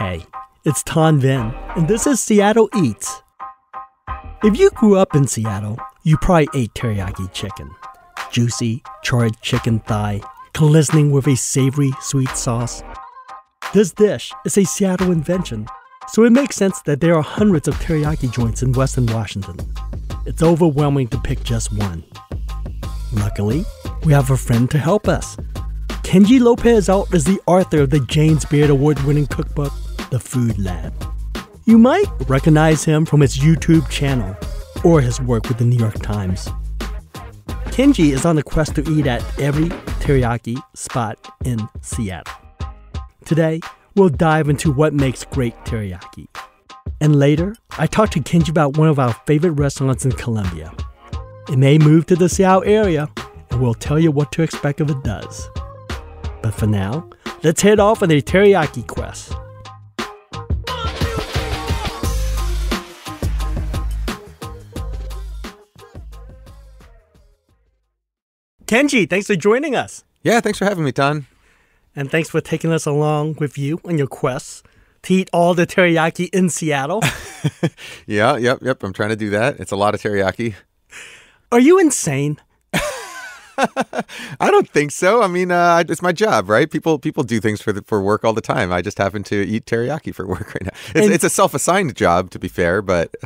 Hey, it's Tan Vinh, and this is Seattle Eats. If you grew up in Seattle, you probably ate teriyaki chicken. Juicy, charred chicken thigh, glistening with a savory, sweet sauce. This dish is a Seattle invention, so it makes sense that there are hundreds of teriyaki joints in Western Washington. It's overwhelming to pick just one. Luckily, we have a friend to help us. Kenji López-Alt is the author of the James Beard Award winning cookbook, The Food Lab. You might recognize him from his YouTube channel or his work with the New York Times. Kenji is on a quest to eat at every teriyaki spot in Seattle. Today, we'll dive into what makes great teriyaki. And later, I talk to Kenji about one of our favorite restaurants in Colombia. It may move to the Seattle area, and we'll tell you what to expect if it does. But for now, let's head off on a teriyaki quest. Kenji, thanks for joining us. Yeah, thanks for having me, Tan. And thanks for taking us along with you on your quest to eat all the teriyaki in Seattle. yeah, yep, yep. I'm trying to do that. It's a lot of teriyaki. Are you insane? I don't think so. I mean, uh, it's my job, right? People people do things for the, for work all the time. I just happen to eat teriyaki for work right now. It's, And- it's a self assigned job, to be fair, but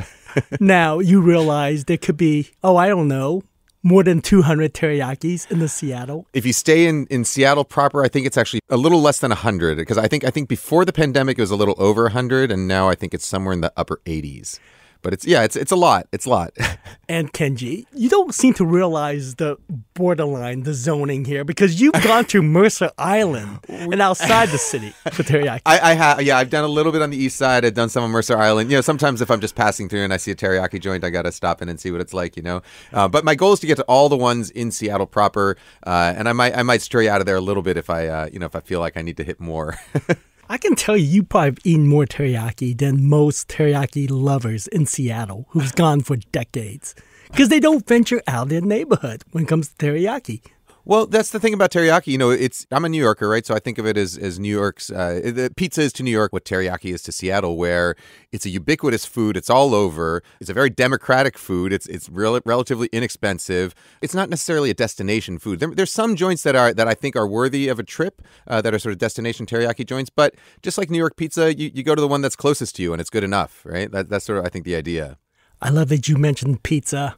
now you realize there could be, oh, I don't know, more than 200 teriyakis in the Seattle. if you stay in, in Seattle proper, I think it's actually a little less than hundred because I think I think before the pandemic it was a little over hundred, and now I think it's somewhere in the upper eighties. But it's yeah, it's it's a lot. It's a lot. And Kenji, you don't seem to realize the borderline, the zoning here, because you've gone to Mercer Island and outside the city for teriyaki. I, I have, yeah, I've done a little bit on the east side. I've done some on Mercer Island. You know, sometimes if I'm just passing through and I see a teriyaki joint, I got to stop in and see what it's like. You know, uh, but my goal is to get to all the ones in Seattle proper, uh, and I might, I might stray out of there a little bit if I, uh, you know, if I feel like I need to hit more. I can tell you, you probably have eaten more teriyaki than most teriyaki lovers in Seattle who's gone for decades. Because they don't venture out of their neighborhood when it comes to teriyaki. Well, that's the thing about teriyaki. You know, it's I'm a New Yorker, right? So I think of it as as New York's uh, pizza is to New York what teriyaki is to Seattle, where it's a ubiquitous food. It's all over. It's a very democratic food. It's it's rel- relatively inexpensive. It's not necessarily a destination food. There, there's some joints that are that I think are worthy of a trip uh, that are sort of destination teriyaki joints. But just like New York pizza, you, you go to the one that's closest to you, and it's good enough, right? That, that's sort of I think the idea. I love that you mentioned pizza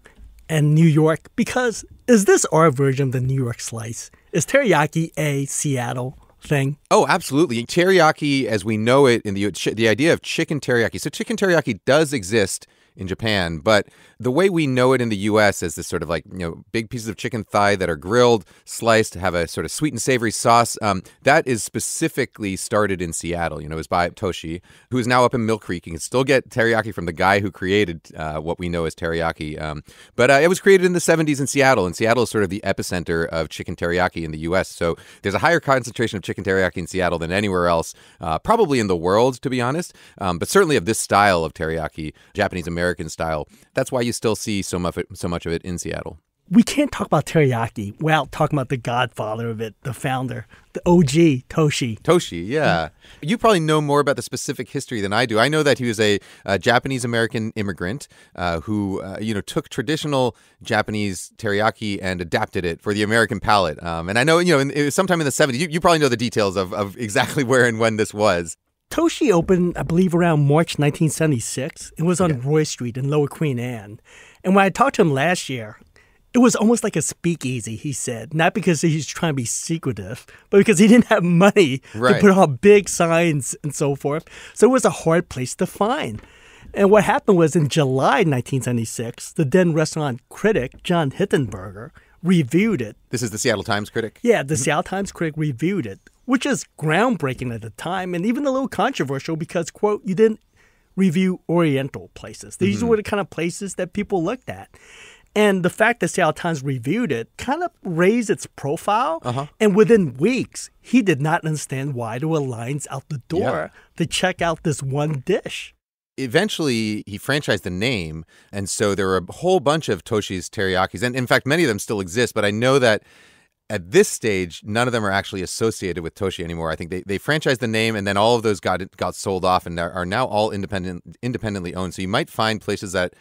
and New York because is this our version of the New York slice? Is teriyaki a Seattle thing? Oh, absolutely. Teriyaki, as we know it in the the idea of chicken teriyaki. So chicken teriyaki does exist in Japan, but the way we know it in the U.S. is this sort of like you know big pieces of chicken thigh that are grilled, sliced, have a sort of sweet and savory sauce. Um, that is specifically started in Seattle. You know, it was by Toshi, who is now up in Mill Creek. You can still get teriyaki from the guy who created uh, what we know as teriyaki. Um, but uh, it was created in the 70s in Seattle, and Seattle is sort of the epicenter of chicken teriyaki in the U.S. So there's a higher concentration of chicken teriyaki in Seattle than anywhere else, uh, probably in the world, to be honest. Um, but certainly of this style of teriyaki, Japanese American style. That's why you still see so much so much of it in Seattle. We can't talk about teriyaki without talking about the godfather of it, the founder, the OG, Toshi. Toshi, yeah. You probably know more about the specific history than I do. I know that he was a, uh Japanese American immigrant uh, who, uh, you know, took traditional Japanese teriyaki and adapted it for the American palate. Um, and I know, you know, in, it was sometime in the 70s. You, you probably know the details of, of exactly where and when this was. Toshi opened, I believe, around March 1976. It was on Roy Street in Lower Queen Anne. And when I talked to him last year, it was almost like a speakeasy, he said. Not because he's trying to be secretive, but because he didn't have money to put on big signs and so forth. So it was a hard place to find. And what happened was in July 1976, the then restaurant critic, John Hinterberger, reviewed it This is the Seattle Times critic. yeah, the mm-hmm. Seattle Times critic reviewed it, which is groundbreaking at the time and even a little controversial because, quote, you didn't review Oriental places. These mm-hmm. were the kind of places that people looked at. And the fact that Seattle Times reviewed it kind of raised its profile. Uh-huh. And within weeks, he did not understand why there were lines out the door to check out this one dish. eventually he franchised the name and so there were a whole bunch of toshi's teriyakis and in fact many of them still exist but i know that at this stage, none of them are actually associated with Toshi anymore. I think they, they franchised the name, and then all of those got got sold off, and are now all independent independently owned. So you might find places that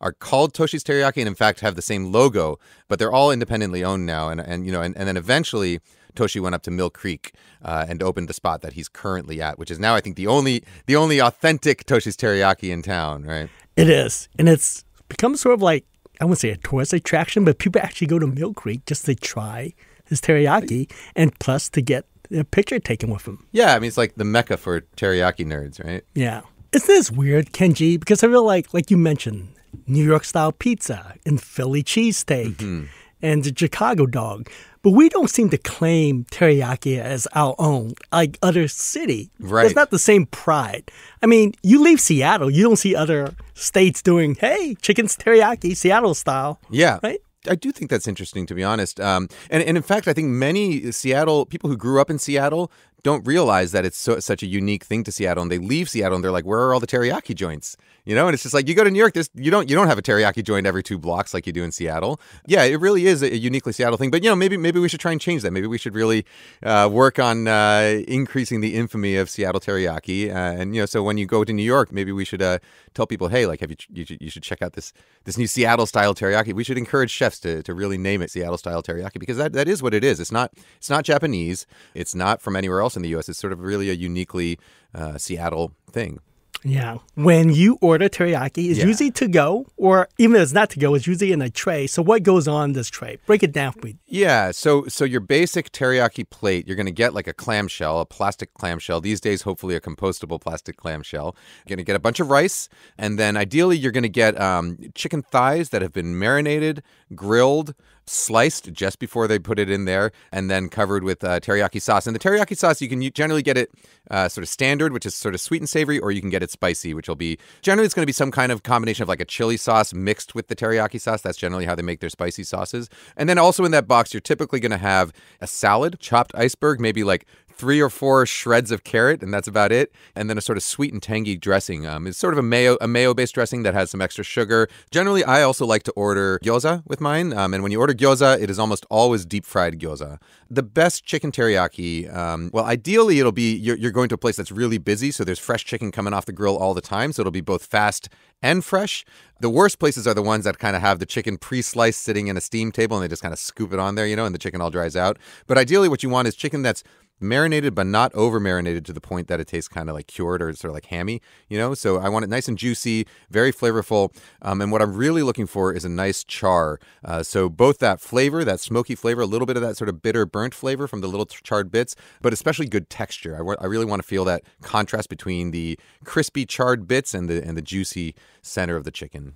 are called Toshi's Teriyaki and in fact have the same logo, but they're all independently owned now. And and you know, and, and then eventually Toshi went up to Mill Creek uh, and opened the spot that he's currently at, which is now I think the only the only authentic Toshi's Teriyaki in town, right? It is, and it's become sort of like I wouldn't say a tourist attraction, but people actually go to Mill Creek just to try his teriyaki, and plus to get a picture taken with him. Yeah, I mean it's like the mecca for teriyaki nerds, right? Yeah. Isn't this weird, Kenji? Because I feel like, like you mentioned, New York style pizza and Philly cheesesteak mm-hmm. and the Chicago dog. But we don't seem to claim teriyaki as our own, like other city. Right. It's not the same pride. I mean, you leave Seattle, you don't see other states doing, hey, chicken's teriyaki, Seattle style. Yeah. Right? I do think that's interesting, to be honest. Um, and, and in fact, I think many Seattle people who grew up in Seattle don't realize that it's so, such a unique thing to Seattle, and they leave Seattle and they're like, "Where are all the teriyaki joints?" You know, and it's just like you go to New York, there's you don't you don't have a teriyaki joint every two blocks like you do in Seattle. Yeah, it really is a, uniquely Seattle thing. But you know, maybe maybe we should try and change that. Maybe we should really uh, work on uh, increasing the infamy of Seattle teriyaki. Uh, and you know, so when you go to New York, maybe we should uh, tell people, hey, like, have you you should, you should check out this this new Seattle style teriyaki. We should encourage chefs to, to really name it Seattle style teriyaki because that, that is what it is. It's not it's not Japanese. It's not from anywhere else in the U.S. It's sort of really a uniquely uh, Seattle thing. Yeah. When you order teriyaki, it's Yeah. usually to go, or even if it's not to go, it's usually in a tray. So what goes on this tray? Break it down for me. Yeah, so so your basic teriyaki plate, you're going to get like a clamshell, a plastic clamshell. These days, hopefully, a compostable plastic clamshell. You're going to get a bunch of rice, and then ideally, you're going to get um, chicken thighs that have been marinated, grilled, sliced just before they put it in there, and then covered with uh, teriyaki sauce. And the teriyaki sauce, you can generally get it uh, sort of standard, which is sort of sweet and savory, or you can get it spicy, which will be generally it's going to be some kind of combination of like a chili sauce mixed with the teriyaki sauce. That's generally how they make their spicy sauces. And then also in that box, you're typically going to have a salad, chopped iceberg, maybe like three or four shreds of carrot, and that's about it. And then a sort of sweet and tangy dressing. Um, it's sort of a mayo a mayo based dressing that has some extra sugar. Generally, I also like to order gyoza with mine. Um, and when you order gyoza, it is almost always deep fried gyoza. The best chicken teriyaki. Um, well, ideally, it'll be you're, you're going to a place that's really busy, so there's fresh chicken coming off the grill all the time. So it'll be both fast and fresh. The worst places are the ones that kind of have the chicken pre-sliced sitting in a steam table and they just kind of scoop it on there, you know, and the chicken all dries out. But ideally, what you want is chicken that's marinated but not over marinated to the point that it tastes kind of like cured or sort of like hammy, you know? So I want it nice and juicy, very flavorful. Um, and what I'm really looking for is a nice char. Uh, so both that flavor, that smoky flavor, a little bit of that sort of bitter burnt flavor from the little charred bits, but especially good texture. I, wa- I really want to feel that contrast between the crispy charred bits and the and the juicy center of the chicken.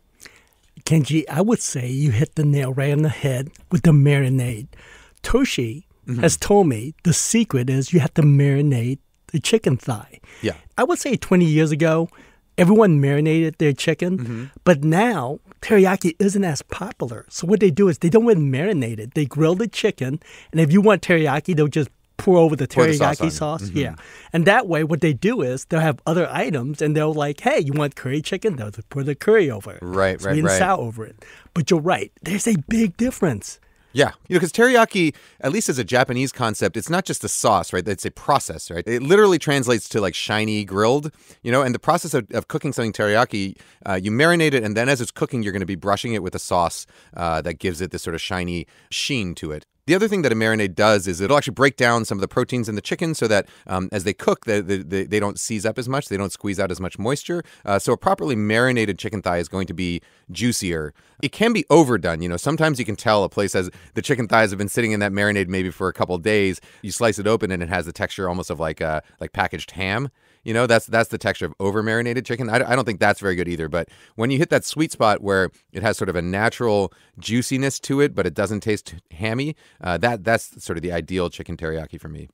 Kenji, I would say you hit the nail right on the head with the marinade. Toshi Mm-hmm. has told me the secret is you have to marinate the chicken thigh. Yeah. I would say 20 years ago, everyone marinated their chicken, Mm-hmm. but now teriyaki isn't as popular. So what they do is they don't really marinate it. They grill the chicken, and if you want teriyaki, they'll just pour over the Pour the sauce teriyaki sauce. Yeah. And that way, what they do is they'll have other items, and they'll like, hey, you want curry chicken? They'll just pour the curry over it. Right, Sweet right, and right. sour over it. But you're right. There's a big difference. Yeah, you know, because teriyaki, at least as a Japanese concept, it's not just a sauce, right? It's a process, right? It literally translates to like shiny grilled, you know. And the process of, of cooking something teriyaki, uh, you marinate it, and then as it's cooking, you're going to be brushing it with a sauce uh, that gives it this sort of shiny sheen to it. The other thing that a marinade does is it'll actually break down some of the proteins in the chicken so that um, as they cook, they, they, don't seize up as much, they don't squeeze out as much moisture. Uh, so a properly marinated chicken thigh is going to be juicier. It can be overdone. You know, sometimes you can tell a place has the chicken thighs have been sitting in that marinade maybe for a couple days. You slice it open and it has the texture almost of like uh, like packaged ham. You know, that's that's the texture of over marinated chicken. I, I don't think that's very good either. But when you hit that sweet spot where it has sort of a natural juiciness to it, but it doesn't taste hammy, uh, that that's sort of the ideal chicken teriyaki for me.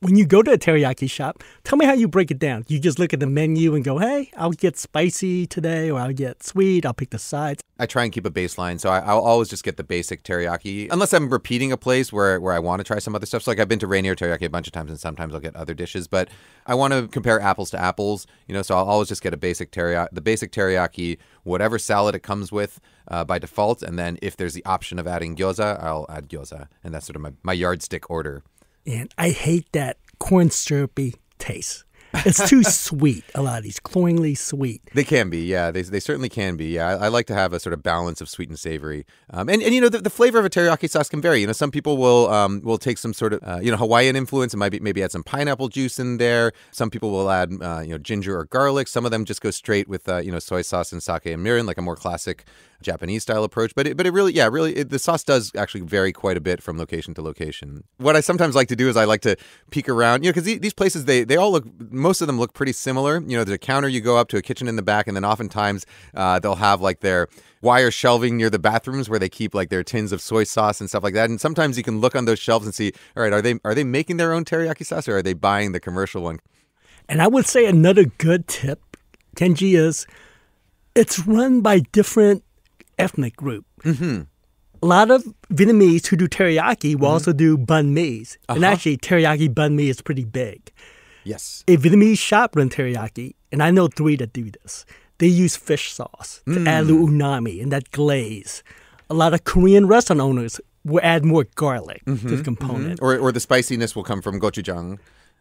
When you go to a teriyaki shop, tell me how you break it down. You just look at the menu and go, hey, I'll get spicy today or I'll get sweet. I'll pick the sides. I try and keep a baseline. So I, will always just get the basic teriyaki, unless I'm repeating a place where, where I want to try some other stuff. So like I've been to Rainier Teriyaki a bunch of times and sometimes I'll get other dishes, but I want to compare apples to apples, you know, so I'll always just get a basic teriyaki, the basic teriyaki, whatever salad it comes with uh, by default. And then if there's the option of adding gyoza, I'll add gyoza. And that's sort of my, my yardstick order. And I hate that corn syrupy taste. It's too sweet. A lot of these cloyingly sweet. They can be, yeah. They, they certainly can be. Yeah, I, I like to have a sort of balance of sweet and savory. Um, and, and you know the, the flavor of a teriyaki sauce can vary. You know, some people will um, will take some sort of uh, you know Hawaiian influence and maybe maybe add some pineapple juice in there. Some people will add uh, you know ginger or garlic. Some of them just go straight with uh, you know soy sauce and sake and mirin, like a more classic Japanese style approach. But it, but it really, yeah, really, it, the sauce does actually vary quite a bit from location to location. What I sometimes like to do is I like to peek around, you know, because these places they they all look, most of them look pretty similar. You know, there's a counter you go up to, a kitchen in the back, and then oftentimes uh, they'll have like their wire shelving near the bathrooms where they keep like their tins of soy sauce and stuff like that. And sometimes you can look on those shelves and see, all right, are they are they making their own teriyaki sauce or are they buying the commercial one? And I would say another good tip, Kenji, is it's run by different ethnic group. Mm-hmm. A lot of Vietnamese who do teriyaki will mm-hmm. also do banh mi's. Uh-huh. And actually, teriyaki banh mi is pretty big. Yes. A Vietnamese shop run teriyaki, and I know three that do this. They use fish sauce to mm. add the umami and that glaze. A lot of Korean restaurant owners will add more garlic mm-hmm, to the mm-hmm. component. Mm-hmm. Or, or the spiciness will come from gochujang.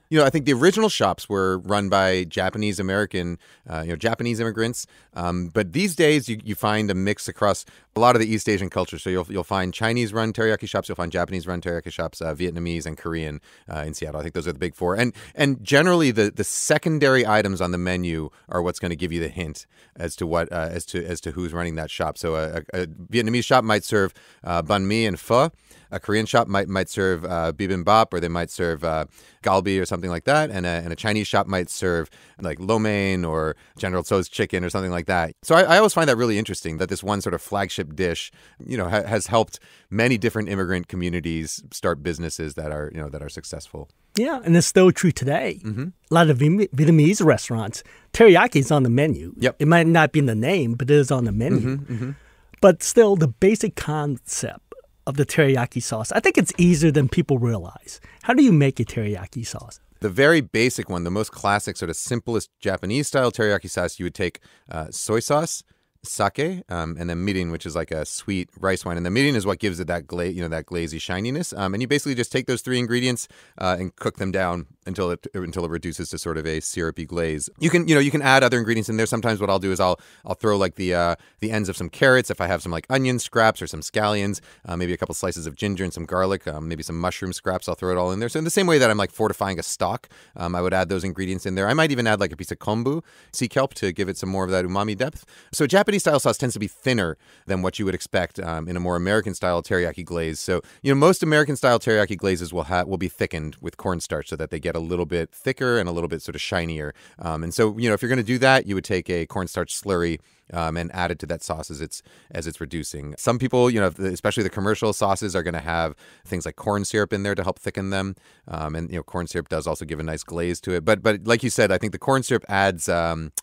You know, I think the original shops were run by Japanese American, uh, you know, Japanese immigrants. Um, but these days, you, you find a mix across a lot of the East Asian culture. So you'll you'll find Chinese run teriyaki shops, you'll find Japanese run teriyaki shops, uh, Vietnamese and Korean uh, in Seattle. I think those are the big four. And and generally, the the secondary items on the menu are what's going to give you the hint as to what uh, as to as to who's running that shop. So a, a, Vietnamese shop might serve uh, banh mi and pho a Korean shop might might serve uh, bibimbap or they might serve uh, galbi or something like that, and a, and a Chinese shop might serve like lo mein or General Tso's chicken or something like that. So I, I, always find that really interesting that this one sort of flagship dish, you know, ha- has helped many different immigrant communities start businesses that are you know that are successful. Yeah, and it's still true today. Mm-hmm. A lot of Vietnamese restaurants, teriyaki is on the menu. Yep. It might not be in the name, but it is on the menu. Mm-hmm, mm-hmm. But still, the basic concept of the teriyaki sauce. I think it's easier than people realize. How do you make a teriyaki sauce? The very basic one, the most classic, sort of simplest Japanese style teriyaki sauce, you would take uh, soy sauce, sake, um, and then mirin, which is like a sweet rice wine. And the mirin is what gives it that gla- you know, that glazy shininess. Um, and you basically just take those three ingredients uh, and cook them down until it until it reduces to sort of a syrupy glaze. You can you know you can add other ingredients in there. Sometimes what I'll do is I'll I'll throw like the uh, the ends of some carrots if I have some like onion scraps or some scallions, uh, maybe a couple slices of ginger and some garlic, um, maybe some mushroom scraps. I'll throw it all in there. So in the same way that I'm like fortifying a stock, um, I would add those ingredients in there. I might even add like a piece of kombu, sea kelp, to give it some more of that umami depth. So Japanese style sauce tends to be thinner than what you would expect um, in a more American style teriyaki glaze. So you know most American style teriyaki glazes will have will be thickened with cornstarch so that they get a little bit thicker and a little bit sort of shinier. Um, and so you know if you're going to do that, you would take a cornstarch slurry. Um, and add it to that sauce as it's as it's reducing. Some people, you know, especially the commercial sauces, are going to have things like corn syrup in there to help thicken them. Um, and you know, corn syrup does also give a nice glaze to it. But but like you said, I think the corn syrup adds um,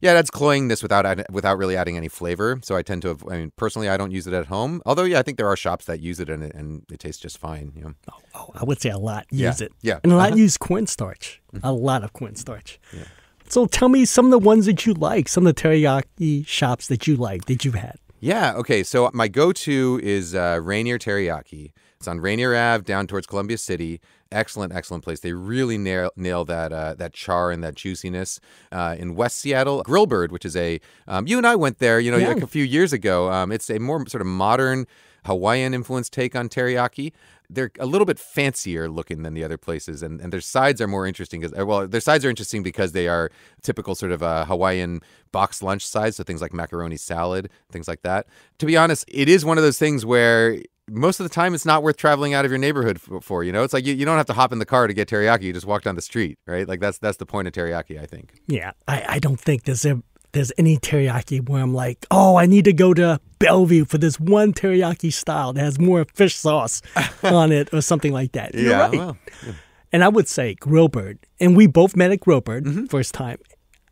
yeah, that's cloyingness without without really adding any flavor. So I tend to. I mean, personally, I don't use it at home. Although, yeah, I think there are shops that use it and it, and it tastes just fine. You know? oh, oh, I would say a lot use yeah, it. Yeah, and a lot uh-huh. use cornstarch. Mm-hmm. A lot of cornstarch. Yeah. So tell me some of the ones that you like, some of the teriyaki shops that you like that you've had. Yeah. Okay. So my go-to is uh, Rainier Teriyaki. It's on Rainier Ave down towards Columbia City. Excellent, excellent place. They really nail, nail that uh, that char and that juiciness. Uh, in West Seattle, Grillbird, which is a um, you and I went there, you know, yeah. like a few years ago. Um, it's a more sort of modern Hawaiian influenced take on teriyaki. They're a little bit fancier looking than the other places, and, and their sides are more interesting. Because well, their sides are interesting because they are typical sort of uh, Hawaiian box lunch sides, so things like macaroni salad, things like that. To be honest, it is one of those things where most of the time it's not worth traveling out of your neighborhood for, you know it's like you, you don't have to hop in the car to get teriyaki you just walk down the street right like that's that's the point of teriyaki i think yeah i, I don't think there's a, there's any teriyaki where i'm like oh i need to go to bellevue for this one teriyaki style that has more fish sauce on it or something like that You're yeah, right. Well, yeah. And I would say Grillbird, and we both met at Grillbird Mm-hmm. first time.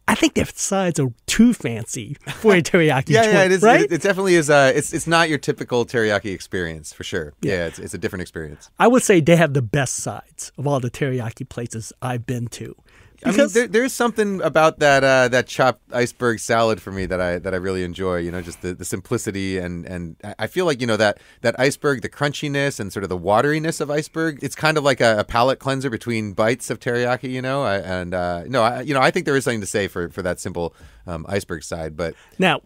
I think their sides are too fancy for a teriyaki Yeah, joint, yeah, it is. right? It, it definitely is. Uh, it's it's not your typical teriyaki experience for sure. Yeah, it's it's a different experience. I would say they have the best sides of all the teriyaki places I've been to. I mean, there, there's something about that uh, that chopped iceberg salad for me that I that I really enjoy. You know, just the, the simplicity and and I- feel like you know that that iceberg, the crunchiness and sort of the wateriness of iceberg. It's kind of like a, a palate cleanser between bites of teriyaki. You know, I, and uh, no, I, you know, I think there is something to say for for that simple um, iceberg side. But Now,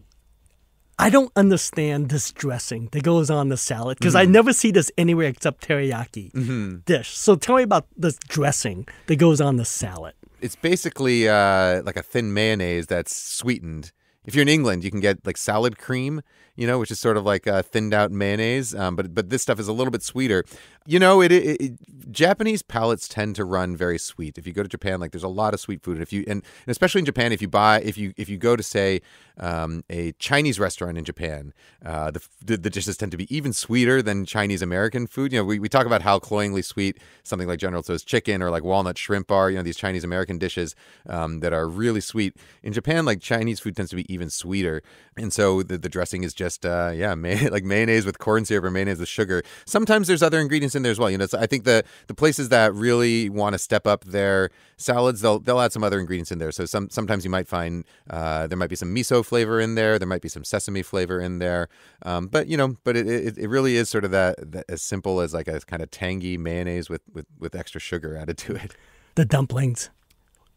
I don't understand this dressing that goes on the salad because Mm-hmm. I never see this anywhere except teriyaki dish. So tell me about this dressing that goes on the salad. It's basically uh, like a thin mayonnaise that's sweetened. If you're in England, you can get like salad cream, you know, which is sort of like a thinned out mayonnaise. Um, but but this stuff is a little bit sweeter. You know, it, it, it Japanese palates tend to run very sweet. If you go to Japan, like there's a lot of sweet food, and if you and, and especially in Japan, if you buy if you if you go to say um, a Chinese restaurant in Japan, uh, the, the the dishes tend to be even sweeter than Chinese American food. You know, we, we talk about how cloyingly sweet something like General Tso's chicken or like walnut shrimp are. You know, these Chinese American dishes um, that are really sweet. In Japan, like Chinese food tends to be even sweeter, and so the, the dressing is just uh, yeah, may, like mayonnaise with corn syrup or mayonnaise with sugar. Sometimes there's other ingredients in there as well. You know, it's, I think the the places that really want to step up their salads, they'll they'll add some other ingredients in there. So some sometimes you might find uh, there might be some miso flavor in there. There might be some sesame flavor in there. Um, but you know, but it, it, it really is sort of that, that as simple as like a kind of tangy mayonnaise with, with with extra sugar added to it. The dumplings.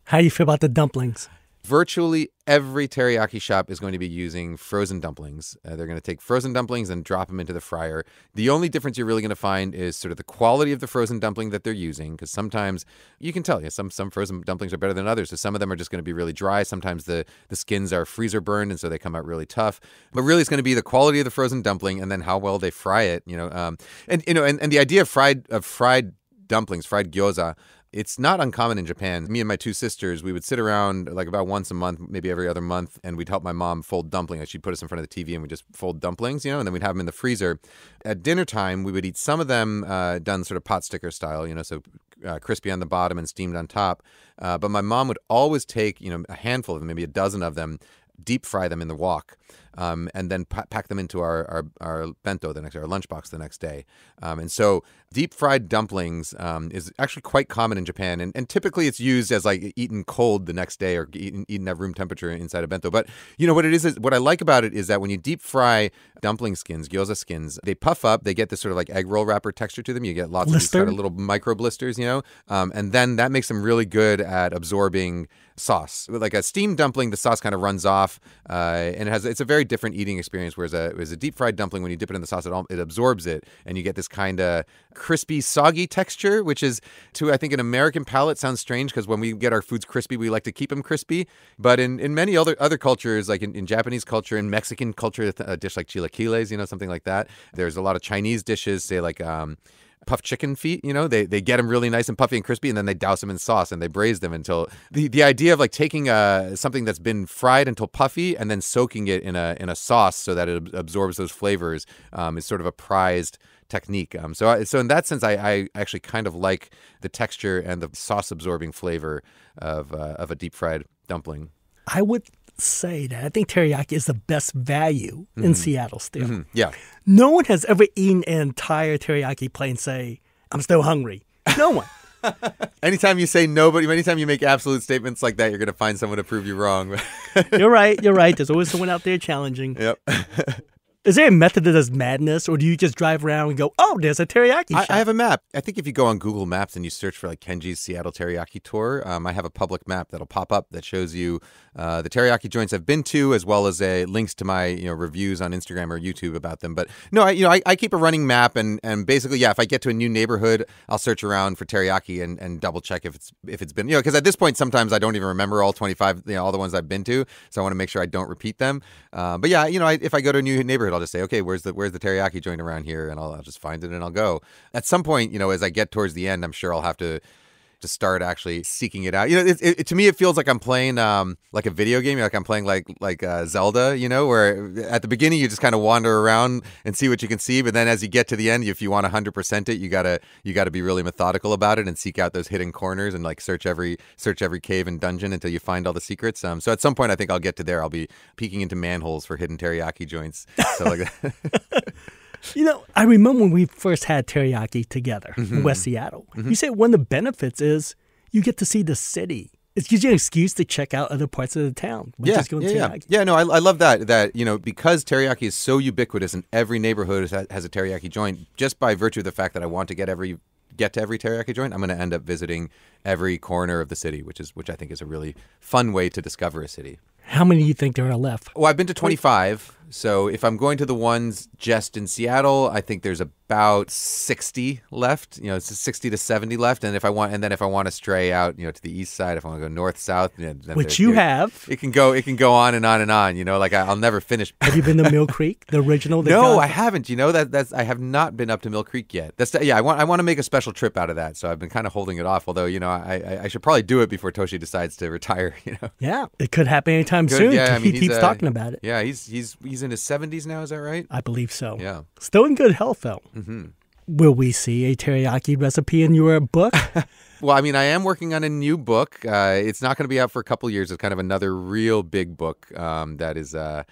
How do you feel about the dumplings? Virtually every teriyaki shop is going to be using frozen dumplings. Uh, they're going to take frozen dumplings and drop them into the fryer. The only difference you're really going to find is sort of the quality of the frozen dumpling that they're using, because sometimes you can tell, yeah, some some frozen dumplings are better than others. So some of them are just going to be really dry. Sometimes the the skins are freezer burned, and so they come out really tough. But really, it's going to be the quality of the frozen dumpling, and then how well they fry it. You know, um, and you know, and, and the idea of fried of fried dumplings, fried gyoza. It's not uncommon in Japan. Me and my two sisters, we would sit around like about once a month, maybe every other month, and we'd help my mom fold dumplings. Like she'd put us in front of the TV and we'd just fold dumplings, you know, and then we'd have them in the freezer. At dinner time, we would eat some of them uh, done sort of pot sticker style, you know, so uh, crispy on the bottom and steamed on top. Uh, but my mom would always take, you know, a handful of them, maybe a dozen of them, deep fry them in the wok, um, and then pa- pack them into our, our, our bento the next our lunchbox the next day. Um, and so deep fried dumplings um, is actually quite common in Japan, and, and typically it's used as like eaten cold the next day or eaten, eaten at room temperature inside a bento. But you know what it is, is what I like about it is that when you deep fry dumpling skins, gyoza skins, they puff up, they get this sort of like egg roll wrapper texture to them. You get lots of these kind of little micro blisters, you know, um, and then that makes them really good at absorbing sauce. Like a steamed dumpling, the sauce kind of runs off, uh, and it has it's a very different eating experience. Whereas a whereas a deep fried dumpling, when you dip it in the sauce, it all, it absorbs it, and you get this kind of crispy, soggy texture, which is to I think an American palate sounds strange because when we get our foods crispy, we like to keep them crispy. But in, in many other other cultures, like in, in Japanese culture, in Mexican culture, a dish like chilaquiles, you know, something like that. There's a lot of Chinese dishes, say like. Um, puffed chicken feet you know? They they get them really nice and puffy and crispy and then they douse them in sauce and they braise them until the the idea of like taking uh something that's been fried until puffy and then soaking it in a in a sauce so that it ab- absorbs those flavors um, is sort of a prized technique um, so I, so in that sense I, I actually kind of like the texture and the sauce absorbing flavor of uh, of a deep fried dumpling. I would say that I think teriyaki is the best value Mm-hmm. in Seattle still. Hmm, yeah No one has ever eaten an entire teriyaki plate and say, I'm still hungry. No one. anytime you say nobody anytime you make absolute statements like that you're gonna find someone to prove you wrong you're right. You're right. There's always someone out there challenging. yep Is there a method that does madness, or do you just drive around and go, oh, there's a teriyaki I, shop? I have a map. I think if you go on Google Maps and you search for like Kenji's Seattle Teriyaki Tour, um, I have a public map that'll pop up that shows you uh, the teriyaki joints I've been to, as well as a links to my you know reviews on Instagram or YouTube about them. But no, I you know I, I keep a running map, and and basically yeah, if I get to a new neighborhood, I'll search around for teriyaki and, and double check if it's if it's been you know because at this point sometimes I don't even remember all twenty five you know all the ones I've been to, so I want to make sure I don't repeat them. Uh, but yeah, you know I, if I go to a new neighborhood, I'll just say okay, where's the where's the teriyaki joint around here, and I'll, I'll just find it and I'll go. At some point, you know, as I get towards the end, I'm sure I'll have to to start actually seeking it out. You know, it, it, to me, it feels like I'm playing um, like a video game. Like I'm playing like like uh, Zelda. You know, where at the beginning you just kind of wander around and see what you can see, but then as you get to the end, if you want 100 percent it, you gotta you gotta be really methodical about it and seek out those hidden corners and like search every search every cave and dungeon until you find all the secrets. Um, so at some point, I think I'll get to there. I'll be peeking into manholes for hidden teriyaki joints. So like that. You know, I remember when we first had teriyaki together mm-hmm. in West Seattle. Mm-hmm. You said one of the benefits is you get to see the city. It gives you an excuse to check out other parts of the town. Yeah, yeah, yeah, yeah. No, I, I love that. That you know, because teriyaki is so ubiquitous and every neighborhood has, has a teriyaki joint. Just by virtue of the fact that I want to get every get to every teriyaki joint, I'm going to end up visiting every corner of the city, which is which I think is a really fun way to discover a city. How many do you think there are left? Well, I've been to 25. So if I'm going to the ones just in Seattle, I think there's about 60 left. You know, it's 60 to 70 left. And if I want, and then if I want to stray out, you know, to the east side, if I want to go north south, which you have, it can go, it can go on and on and on. You know, like I, will never finish. Have you been to Mill Creek, the original? no, I haven't. You know that that's I have not been up to Mill Creek yet. That's yeah. I want I want to make a special trip out of that. So I've been kind of holding it off. Although you know, I I, I should probably do it before Toshi decides to retire. You know. Yeah, it could happen anytime could, soon. Yeah, I mean, he keeps talking about it. Yeah, he's he's he's in his 70s now. Is that right? I believe so. Yeah. Still in good health, though. Mm-hmm. Will we see a teriyaki recipe in your book? well, I mean, I am working on a new book. Uh, it's not going to be out for a couple years. It's kind of another real big book um, that is. Uh,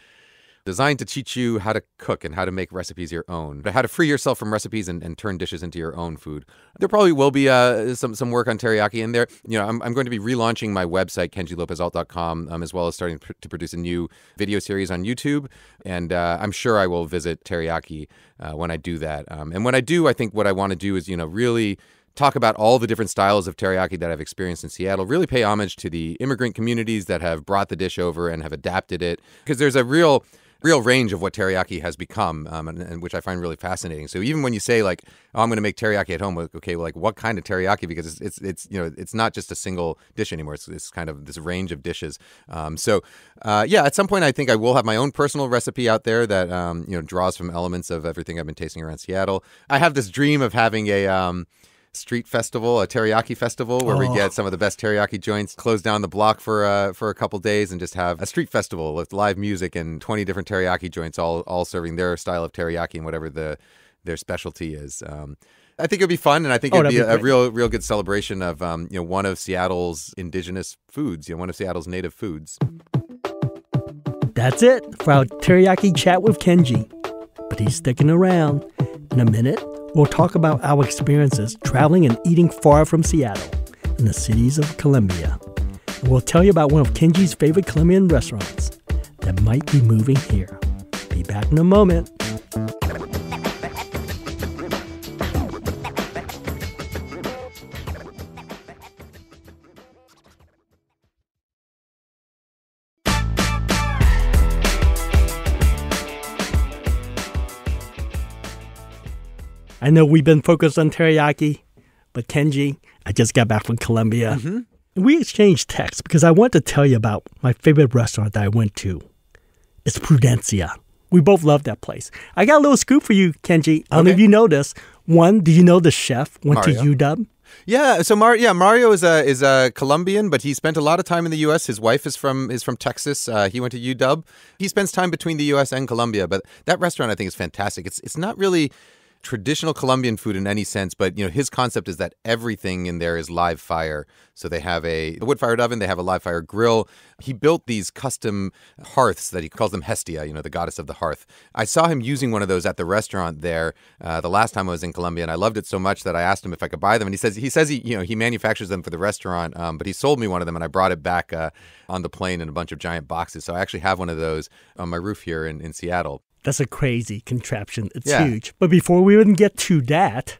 designed to teach you how to cook and how to make recipes your own, But how to free yourself from recipes and, and turn dishes into your own food. There probably will be uh, some some work on teriyaki in there. You know, I'm, I'm going to be relaunching my website kenjilopezalt.com um, as well as starting pr- to produce a new video series on YouTube, and uh, I'm sure I will visit teriyaki uh, when I do that. Um, and when I do, I think what I want to do is you know really talk about all the different styles of teriyaki that I've experienced in Seattle, really pay homage to the immigrant communities that have brought the dish over and have adapted it. Because there's a real real range of what teriyaki has become, um, and, and, which I find really fascinating. So even when you say like, "Oh, I'm going to make teriyaki at home," okay, well, like what kind of teriyaki? Because it's, it's, it's you know it's not just a single dish anymore. It's, it's kind of this range of dishes. Um, so uh, yeah, at some point I think I will have my own personal recipe out there that um, you know draws from elements of everything I've been tasting around Seattle. I have this dream of having a um, street festival, a teriyaki festival, where oh. we get some of the best teriyaki joints, close down the block for uh, for a couple days, and just have a street festival with live music and twenty different teriyaki joints, all all serving their style of teriyaki and whatever the their specialty is. Um, I think it'd be fun, and I think oh, it'd be, be a, a, real, real good celebration of um, you know one of Seattle's indigenous foods, you know, one of Seattle's native foods. That's it for our teriyaki chat with Kenji, but he's sticking around. In a minute, We'll talk about our experiences traveling and eating far from Seattle in the cities of Colombia. And we'll tell you about one of Kenji's favorite Colombian restaurants that might be moving here. Be back in a moment. I know we've been focused on teriyaki, but Kenji, I just got back from Colombia. Mm-hmm. We exchanged texts because I want to tell you about my favorite restaurant that I went to. It's Prudencia. We both love that place. I got a little scoop for you, Kenji. I don't okay. know if you know this. One, do you know the chef went Mario. to UW? Yeah, so Mar- yeah, Mario is a is a Colombian, but he spent a lot of time in the U.S. His wife is from is from Texas. Uh, he went to UW. He spends time between the U.S. and Colombia, but that restaurant I think is fantastic. It's it's not really traditional Colombian food in any sense, but you know his concept is that everything in there is live fire. So they have a, wood-fired oven, they have a live fire grill. He built these custom hearths that he calls them Hestia, you know, the goddess of the hearth. I saw him using one of those at the restaurant there uh, the last time I was in Colombia, and I loved it so much that I asked him if I could buy them. And he says he says he you know he manufactures them for the restaurant, um, but he sold me one of them, and I brought it back uh, on the plane in a bunch of giant boxes. So I actually have one of those on my roof here in, in Seattle. That's a crazy contraption. It's yeah. huge. But before we even get to that,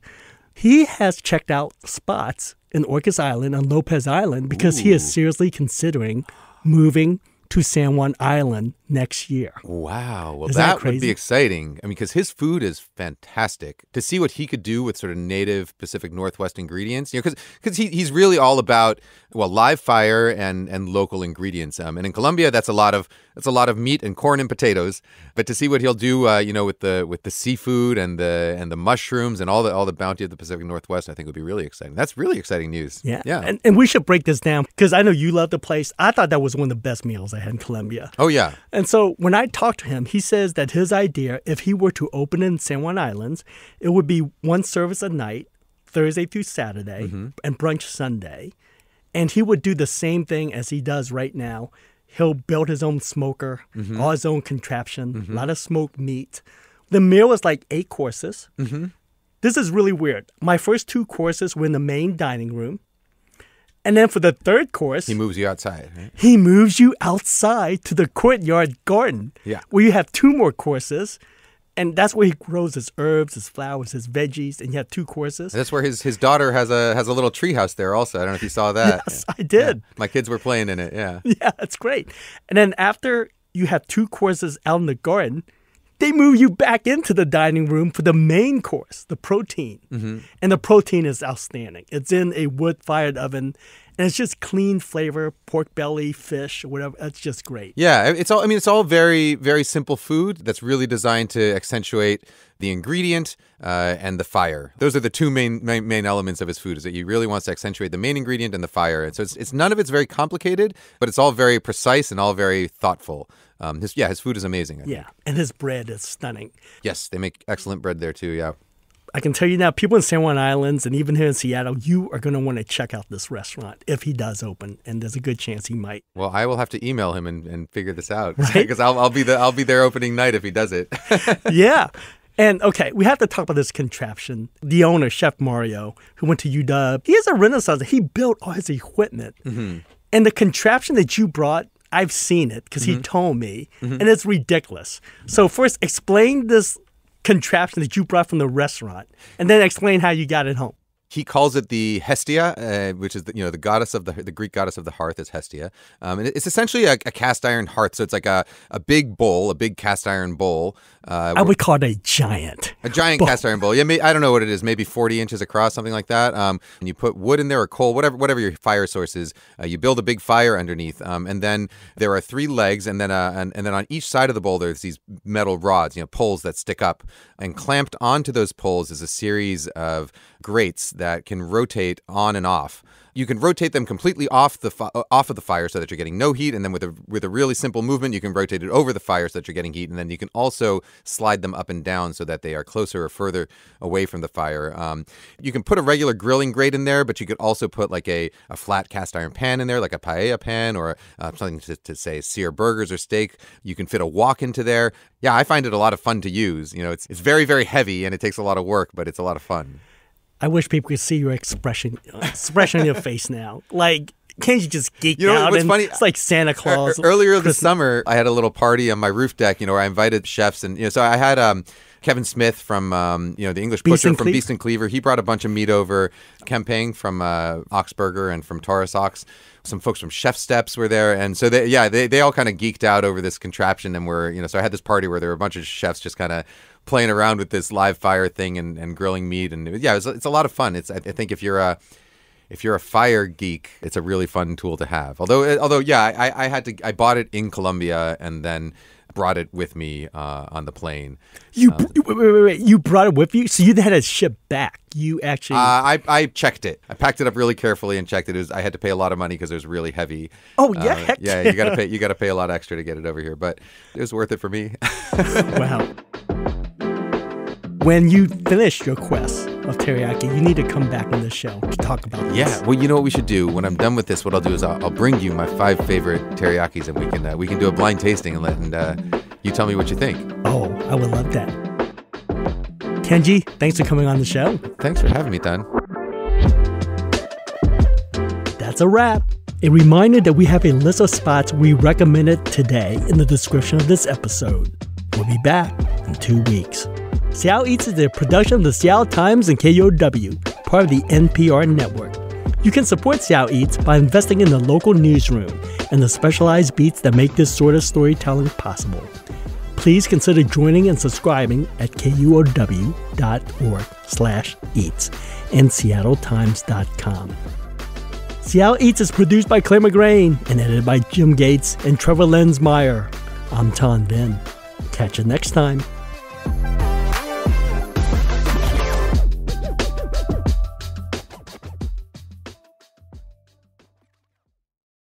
he has checked out spots in Orcas Island and Lopez Island because Ooh. he is seriously considering moving to San Juan Island next year. Wow. Well, that, that would be exciting. I mean, because his food is fantastic. To see what he could do with sort of native Pacific Northwest ingredients, you know, because he, he's really all about well live fire and and local ingredients. Um, and in Colombia, that's a lot of that's a lot of meat and corn and potatoes. But to see what he'll do, uh, you know, with the with the seafood and the and the mushrooms and all the all the bounty of the Pacific Northwest, I think would be really exciting. That's really exciting news. Yeah. yeah. And, and we should break this down because I know you love the place. I thought that was one of the best meals I had in Colombia. oh yeah. And so when I talked to him, he says that his idea, if he were to open in San Juan Islands, it would be one service a night, Thursday through Saturday, mm-hmm. and brunch Sunday. And he would do the same thing as he does right now. He'll build his own smoker, mm-hmm. all his own contraption, a lot of smoked meat. The meal was like eight courses. This is really weird. My first two courses were in the main dining room. And then for the third course, He moves you outside. Right? he moves you outside to the courtyard garden Yeah. where you have two more courses and that's where he grows his herbs his flowers his veggies and you have two courses That's where his his daughter has a has a little treehouse there. Also, I don't know if you saw that. yes i did My kids were playing in it. Yeah. yeah that's great and then after you have two courses out in the garden they move you back into the dining room for the main course the protein and the protein is outstanding it's in a wood fired oven and it's just clean flavor pork belly fish whatever it's just great Yeah, it's all. I mean, it's all very, very simple food that's really designed to accentuate the ingredient uh, and the fire. Those are the two main, main main elements of his food. Is that he really wants to accentuate the main ingredient and the fire. And so it's, it's none of it's very complicated, but it's all very precise and all very thoughtful. Um, his yeah, his food is amazing. I think. Yeah, and his bread is stunning. Yes, they make excellent bread there too. Yeah. I can tell you now, people in San Juan Islands and even here in Seattle, you are going to want to check out this restaurant if he does open, and there's a good chance he might. Well, I will have to email him and, and figure this out because I'll, I'll be the I'll be there opening night if he does it. yeah. And okay, we have to talk about this contraption. The owner, Chef Mario, who went to UW, he has a renaissance. He built all his equipment. And the contraption that you brought, I've seen it because he mm-hmm. told me, mm-hmm. and it's ridiculous. So, first, explain this contraption that you brought from the restaurant, and then explain how you got it home. He calls it the Hestia, uh, which is the, you know the goddess of the the Greek goddess of the hearth is Hestia, um, and it's essentially a, a cast iron hearth. So it's like a, a big bowl, a big cast iron bowl, uh, I would call it a giant. a giant cast iron bowl. Yeah, may, I don't know what it is, maybe forty inches across, something like that. Um, and you put wood in there or coal, whatever whatever your fire source is. Uh, you build a big fire underneath, um, and then there are three legs, and then uh, and, and then on each side of the bowl there's these metal rods, you know, poles that stick up, and clamped onto those poles is a series of grates that can rotate on and off. You can rotate them completely off the fi- uh, off of the fire so that you're getting no heat, and then with a with a really simple movement, you can rotate it over the fire so that you're getting heat, and then you can also slide them up and down so that they are closer or further away from the fire. Um, you can put a regular grilling grate in there, but you could also put like a, a flat cast iron pan in there, like a paella pan or uh, something to, to say sear burgers or steak. You can fit a wok into there. Yeah, I find it a lot of fun to use. You know, it's it's very very heavy and it takes a lot of work, but it's a lot of fun. I wish people could see your expression expression on your face now. Like, can't you just geek You know out? what's and funny? It's like Santa Claus. Ear- Earlier this summer, I had a little party on my roof deck. You know, where I invited chefs, and you know, so I had um, Kevin Smith from um, you know the English Beast Butcher from. Beast and Cleaver. He brought a bunch of meat over. Khampaeng from uh, Oxburger and from Taurus Ox. Some folks from Chef Steps were there, and so they, yeah, they, they all kind of geeked out over this contraption, and were you know, so I had this party where there were a bunch of chefs just kind of playing around with this live fire thing and, and grilling meat, and yeah, it's it's a lot of fun. It's I think if you're a if you're a fire geek, it's a really fun tool to have. Although, although, yeah, I, I had to, I bought it in Colombia and then brought it with me uh, on the plane. you br- wait, wait, wait, wait. You brought it with you, so you had it shipped back. You actually. Uh, I, I checked it. I packed it up really carefully and checked it. it was, I had to pay a lot of money because it was really heavy. Oh, yeah, Uh, yeah. You gotta pay. You gotta pay a lot extra to get it over here, but it was worth it for me. wow. When you finish your quest of teriyaki, you need to come back on the show to talk about this. yeah. Well, you know what we should do when I'm done with this. What I'll do is I'll, I'll bring you my five favorite teriyakis, and we can uh, we can do a blind tasting and let and uh, you tell me what you think. Oh, I would love that. Kenji, thanks for coming on the show. Thanks for having me, Dan. That's a wrap. A reminder that we have a list of spots we recommended today in the description of this episode. We'll be back in two weeks. Seattle Eats is a production of the Seattle Times and KUOW, part of the NPR network. You can support Seattle Eats by investing in the local newsroom and the specialized beats that make this sort of storytelling possible. Please consider joining and subscribing at kuow.org slash eats and seattletimes.com. Seattle Eats is produced by Claire McGrain and edited by Jim Gates and Trevor Lensmeyer. I'm Tan Vinh. Catch you next time.